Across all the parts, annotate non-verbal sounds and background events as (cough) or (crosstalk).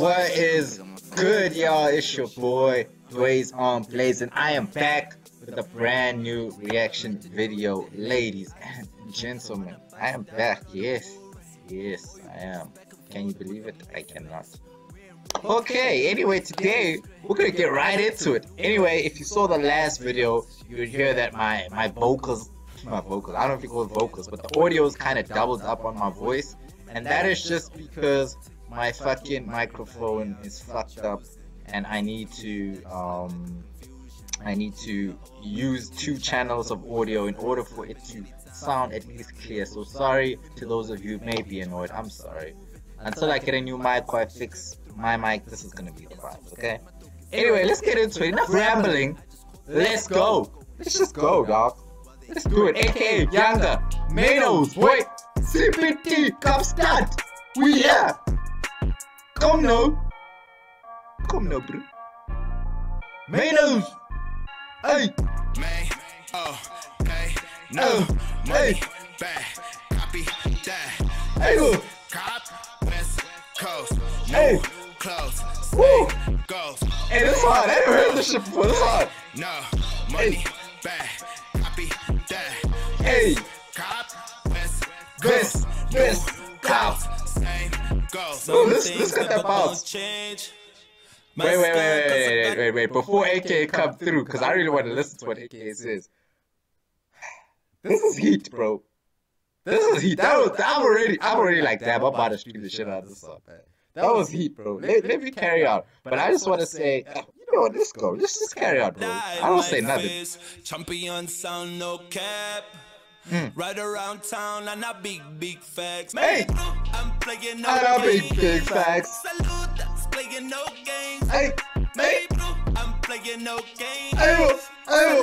What is good, y'all? It's your boy, Dwayze on Blaze, and I am back with a brand new reaction video. Ladies and gentlemen, I am back. Yes, yes, I am. Can you believe it? I cannot. Okay, anyway, today we're gonna get right into it. Anyway, if you saw the last video, you would hear that my my vocals, my vocals, I don't know if you call it vocals, but the audio is kind of doubled up on my voice, and that is just because my fucking microphone is fucked up, and I need to um I need to use two channels of audio in order for it to sound at least clear. So sorry to those of you who may be annoyed. I'm sorry. Until I get a new mic or I fix my mic, this is gonna be the vibes, okay? Anyway, let's get into it. Enough rambling. Let's go. Let's just go, dog. Let's do it. AKA Youngsta, Manos, boy, CPT, Kapstad. We here. Come now. Come now, bro. Main Ou's. Hey. May, oh, pay, no, money, hey. back, copy, that, Hey, go. cop, west coast, new Hey. clothes, Woo. same Hey, this hard. I never heard this shit before. This hard. no, money, back, copy, that, Hey. cop, west West, coast, west, new cop. clothes, same goals, Oh, this, this got that bounce. change. Wait, wait, wait, wait, wait, wait, wait, wait. Before AK come through, because I really want to listen to what AK says. (sighs) This is heat, bro. This is heat. That was, I'm already, I'm already like, damn, I'm about to stream the shit out of this song, man. That was heat, bro. Let, let me carry on. But I just want to say, uh, you know what, let's go. Let's just carry on, bro. I don't say nothing. Champion sound, no cap. Mm. Right around town, and a big, big facts. Hey. I'm playing no I know big, big facts. Salute, playing no games. Hey, hey, I'm playing no games. hey, hey,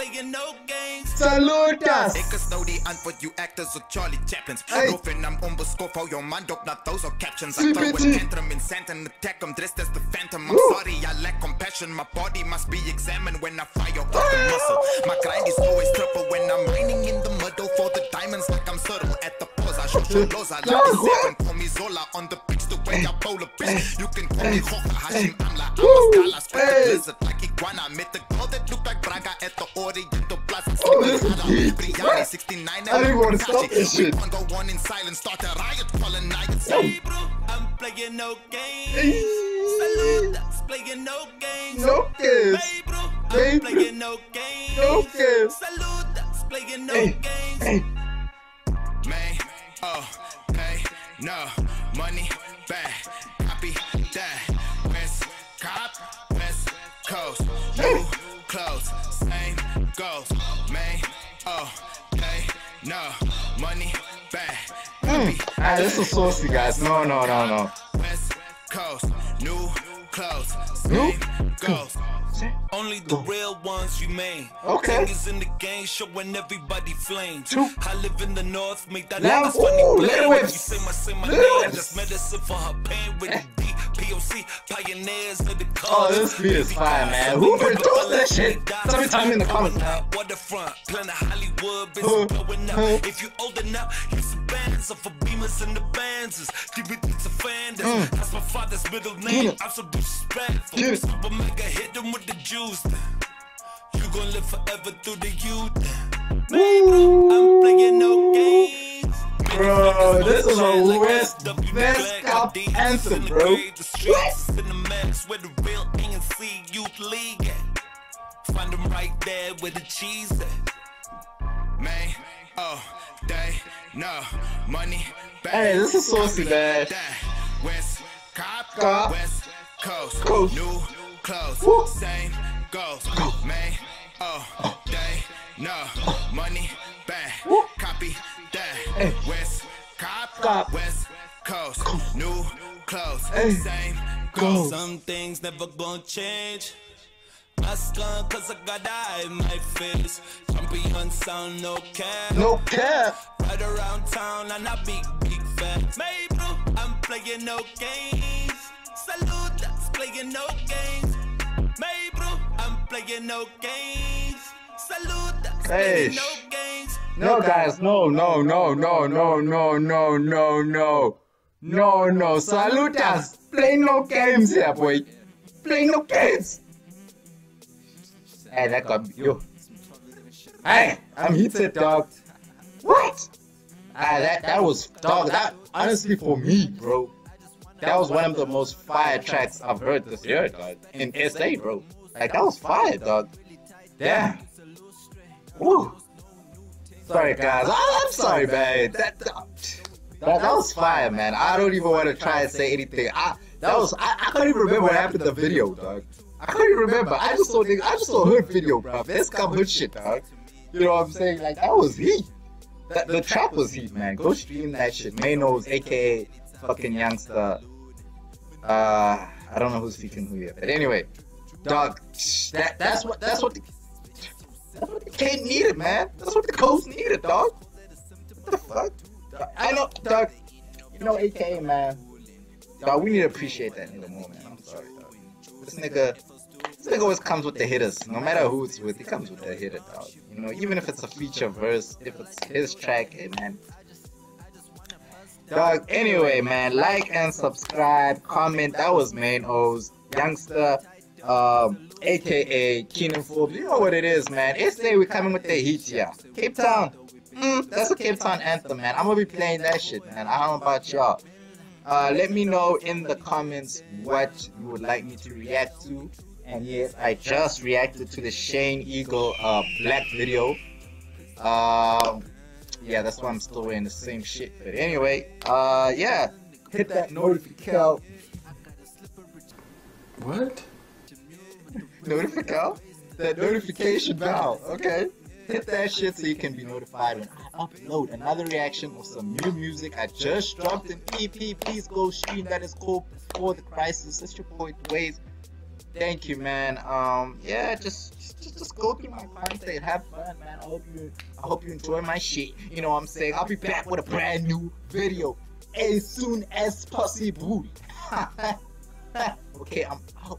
playing no games. salute us. Ik is nou die you act as a Charlie Chaplins. Hey. Roof in I'm onbeskof, hou jou man dop, not those are captions. I throw a tantrum in sand and attack him, dressed as the phantom. I'm sorry, I lack compassion. My body must be examined when I fire off the muscle. My grind is always triple when I'm mining in the middle for the diamonds like I'm subtle. At the pause, I shoot your lows, I like what? seven. Call me Zola on the the way I bowl a bitch. You can call me Hoka Hashim, I'm like, I'm a scholar, spit the blizzard like iguana. Met the girl that looked like Braga at the Oriental Plaza. Oh, this is heat. Brianna, 69 I don't even wanna stop this shit. can't go on in silence, start a riot, calling nights. Hey, bro, I'm playing no games. Hey. Salute, playing no games. No kids. Hey, bro, I'm playing no games. No kids. Salute, playing no games. hey. May, oh, pay, no, money, back, copy, that, west, cop, west coast, new clothes, same goals, May, oh, no, money, back, Mm. Ah, this is saucy, guys. No, no, no, no. west coast, new clothes, New same goals. Only the real ones remain. Okay. Niggas in the game showing everybody flames. True. I live in the north, make that Now- funny Ooh, blame. little You whips. say my, say my Little name, whips. just medicine for her pain with eh. the D. POC, pioneers of the Oh, this beat is fire, man. Who produced that shit? Somebody tell me in the comments now. Waterfront, Planet Hollywood, Huh, bitch blowing up. If you old enough, you some bands of a beamers and the bands. Give it to fanders. Mm. That's my father's middle name. I'm so disrespectful. Super mega hit them with the juice. You gon' live forever through the youth. Then. I'm playing no. Bro, this is a West West Cup anthem, the bro. grave, The streets is in the max where the real ANC youth league. Find them right there where the cheese at. Oh, day, no, money, back. Hey, this is saucy, man. West, cop. West Coast, Coast. new clothes, Woo. same. May, Cop. West Coast, new clothes, Hey. same Go. Some things never gonna change. Skin, cause I got eye in my face. Champion sound, no cap. No cap. Right around town, and a big, big facts. May bro, I'm playing no games. Salute, that's playing no games. May bro, I'm playing no games. Salute, that's playing no games. No, guys, no, no, no, no, no, no, no, no, no. No, no, salutas. Play no games here, boy. Play no games. Hey, that got you. Hey, I'm heated, dog. What? Ah, that that was dog. That honestly for me, bro. That was one of the most fire tracks I've heard this year, dog. In SA, bro. Like that was fire, dog. Damn. Woo. Sorry, guys. I, I'm sorry, man. That, that that was fire, man. I don't even want to try and say anything. I that was I, I can't even remember what happened in the video, dog. I can't even remember. I just saw I just saw hood video, bro. That's come hood shit, dog. You know what I'm saying? Like that was heat. That, the trap was heat, man. Go stream that shit. Main Ou's, aka fucking Youngsta. Uh, I don't know who's speaking who yet, but anyway, dog. That that's what that's what the that's what the kid needed, man. That's what the coast needed, dog. What the fuck? I know, dog. You know, AK, man. Dog, we need to appreciate that nigga more, man. I'm sorry, dog. This nigga, this nigga always comes with the hitters. No matter who it's with, he comes with the hitter, dog. You know, even if it's a feature verse, if it's his track, hey, man. Dog, anyway, man, like and subscribe, comment. That was Main Ou's Youngsta, um, aka Kiernan Forbes. You know what it is, man. It's day we're coming with the heat here. Cape Town. Mm, that's a Cape Town anthem, man. I'm gonna be playing that shit, man. I don't know about y'all. Uh, let me know in the comments what you would like me to react to. And yes, I just reacted to the Shane Eagle uh, Black video. Um, yeah, that's why I'm still wearing the same shit. But anyway, uh, yeah, hit that notification. What? Notification? That notification bell, okay? hit that shit so you can be notified when I upload another reaction of some new music. I just dropped an EP. Please go stream that is called Before the Crisis. That's your boy Dwayze. Thank you, man. Um, yeah, just, just just go through my content, have fun, man. I hope you I hope you enjoy my shit. You know what I'm saying? I'll be back with a brand new video as soon as possible. (laughs) okay, I'm out.